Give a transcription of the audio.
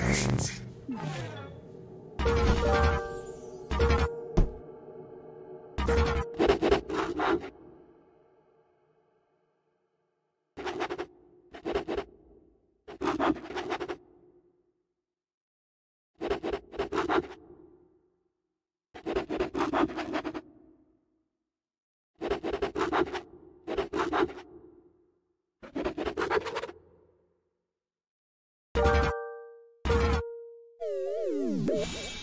Thanks. Boop!